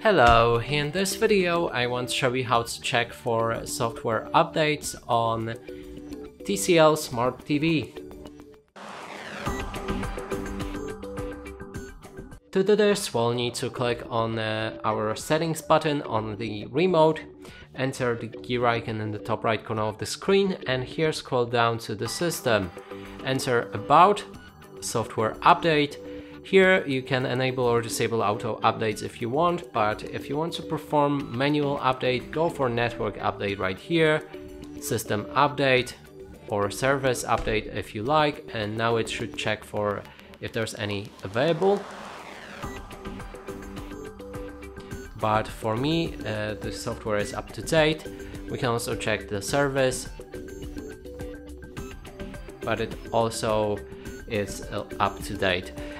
Hello, in this video I want to show you how to check for software updates on TCL Smart TV. To do this, we'll need to click on uh, our settings button on the remote, enter the gear icon in the top right corner of the screen and here scroll down to the system. Enter about, software update, here you can enable or disable auto updates if you want, but if you want to perform manual update, go for network update right here, system update or service update if you like, and now it should check for if there's any available. but for me uh, the software is up to date. We can also check the service, but it also is uh, up to date.